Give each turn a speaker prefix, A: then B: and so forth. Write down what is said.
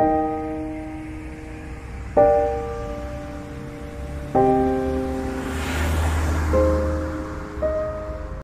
A: you